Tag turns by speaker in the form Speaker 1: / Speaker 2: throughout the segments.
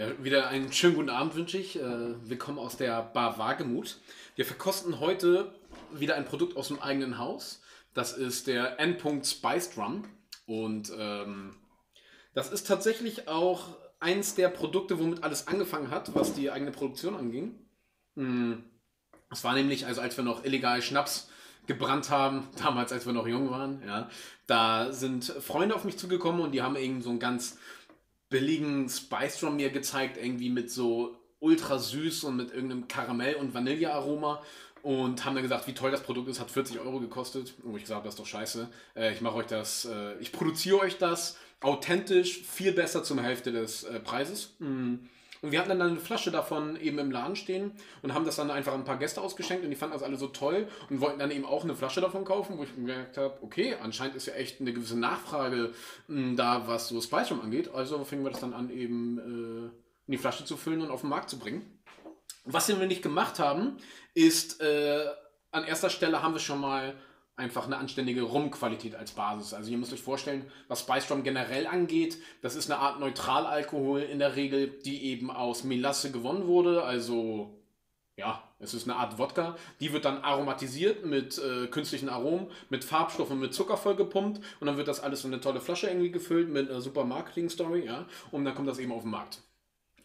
Speaker 1: Ja, wieder einen schönen guten Abend wünsche ich. Äh, willkommen aus der Bar Wagemut. Wir verkosten heute wieder ein Produkt aus dem eigenen Haus. Das ist der Endpunkt Spice Drum. Und ähm, das ist tatsächlich auch eins der Produkte, womit alles angefangen hat, was die eigene Produktion anging. Hm. Es war nämlich, also als wir noch illegal Schnaps gebrannt haben, damals als wir noch jung waren, ja, da sind Freunde auf mich zugekommen und die haben irgendwie so einen ganz billigen Spice Drum mir gezeigt, irgendwie mit so ultra süß und mit irgendeinem Karamell- und Vanillearoma und haben dann gesagt, wie toll das Produkt ist, hat 40 Euro gekostet. Und ich gesagt, das ist doch scheiße. Äh, ich mache euch das, äh, ich produziere euch das authentisch, viel besser zum Hälfte des äh, Preises. Mhm. Und wir hatten dann eine Flasche davon eben im Laden stehen und haben das dann einfach ein paar Gäste ausgeschenkt und die fanden das alle so toll und wollten dann eben auch eine Flasche davon kaufen, wo ich gemerkt habe, okay, anscheinend ist ja echt eine gewisse Nachfrage mh, hm, da, was so Spice Rum angeht. Also fingen wir das dann an, eben äh, in die Flasche zu füllen und auf den Markt zu bringen. Was wir nicht gemacht haben, ist äh, an erster Stelle haben wir schon mal einfach eine anständige Rumqualität als Basis. Also ihr müsst euch vorstellen, was Spice Rum generell angeht, das ist eine Art Neutralalkohol in der Regel, die eben aus Melasse gewonnen wurde, also ja, es ist eine Art Wodka. Die wird dann aromatisiert mit äh, künstlichen Aromen, mit Farbstoffen, mit Zucker vollgepumpt und dann wird das alles in eine tolle Flasche irgendwie gefüllt mit einer super Marketing-Story, ja, und dann kommt das eben auf den Markt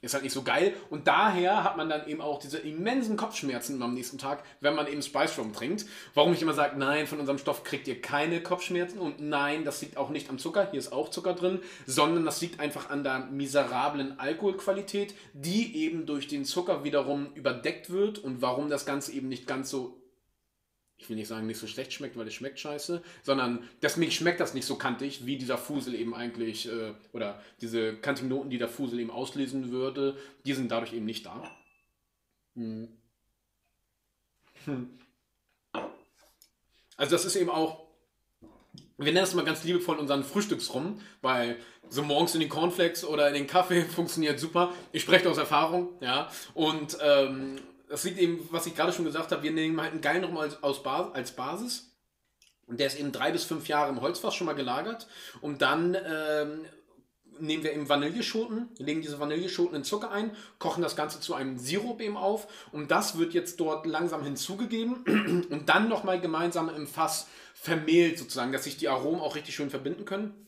Speaker 1: ist halt nicht so geil. Und daher hat man dann eben auch diese immensen Kopfschmerzen am nächsten Tag, wenn man eben Spice Rum trinkt. Warum ich immer sage, nein, von unserem Stoff kriegt ihr keine Kopfschmerzen. Und nein, das liegt auch nicht am Zucker, hier ist auch Zucker drin, sondern das liegt einfach an der miserablen Alkoholqualität, die eben durch den Zucker wiederum überdeckt wird. Und warum das Ganze eben nicht ganz so ich will nicht sagen, nicht so schlecht schmeckt, weil es schmeckt scheiße, sondern deswegen schmeckt das nicht so kantig, wie dieser Fusel eben eigentlich, äh, oder diese kantigen Noten, die der Fusel eben auslesen würde, die sind dadurch eben nicht da. Hm. Hm. Also das ist eben auch, wir nennen es mal ganz liebevoll unseren Frühstücksrum, weil so morgens in den Cornflakes oder in den Kaffee funktioniert super. Ich spreche aus Erfahrung, ja, und ähm, das liegt eben, was ich gerade schon gesagt habe, wir nehmen halt einen geilen Rum als, als Basis. Und der ist eben drei bis fünf Jahre im Holzfass schon mal gelagert. Und dann ähm, nehmen wir eben Vanilleschoten, legen diese Vanilleschoten in Zucker ein, kochen das Ganze zu einem Sirup eben auf. Und das wird jetzt dort langsam hinzugegeben und dann nochmal gemeinsam im Fass vermehlt sozusagen, dass sich die Aromen auch richtig schön verbinden können.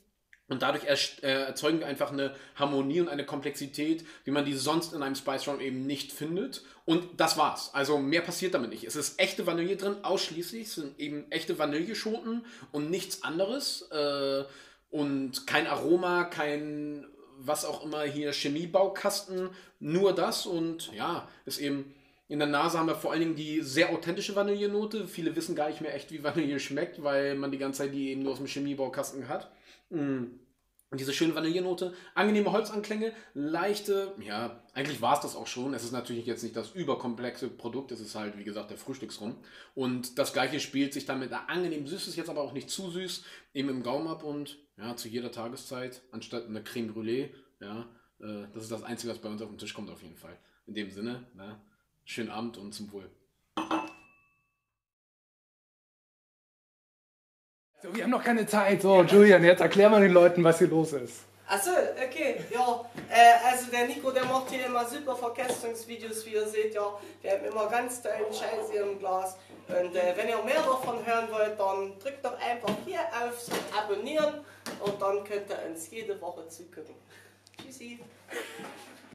Speaker 1: Und dadurch äh, erzeugen wir einfach eine Harmonie und eine Komplexität, wie man die sonst in einem Spice Rum eben nicht findet. Und das war's. Also mehr passiert damit nicht. Es ist echte Vanille drin, ausschließlich. Es sind eben echte Vanilleschoten und nichts anderes. Äh, und kein Aroma, kein was auch immer hier Chemiebaukasten. Nur das und ja, ist eben. In der Nase haben wir vor allen Dingen die sehr authentische Vanillenote. Viele wissen gar nicht mehr echt, wie Vanille schmeckt, weil man die ganze Zeit die eben nur aus dem Chemiebaukasten hat. Mm. Und diese schöne Vanillenote, angenehme Holzanklänge, leichte, ja, eigentlich war es das auch schon. Es ist natürlich jetzt nicht das überkomplexe Produkt, es ist halt, wie gesagt, der Frühstücksrum. Und das gleiche spielt sich dann mit einer angenehmen Süßes, jetzt aber auch nicht zu süß, eben im Gaumen ab und ja, zu jeder Tageszeit, anstatt eine Creme Brûlée, ja, äh, das ist das Einzige, was bei uns auf den Tisch kommt auf jeden Fall. In dem Sinne, ne, schönen Abend und zum Wohl.
Speaker 2: So, wir haben noch keine Zeit. So, Julian, jetzt erklär mal den Leuten, was hier los ist.
Speaker 3: Achso, okay, ja. Äh, also der Nico, der macht hier immer super Verkästungsvideos, wie ihr seht, ja. Wir haben immer ganz tollen Scheiß hier im Glas. Und äh, wenn ihr mehr davon hören wollt, dann drückt doch einfach hier auf Abonnieren und dann könnt ihr uns jede Woche zugucken. Tschüssi.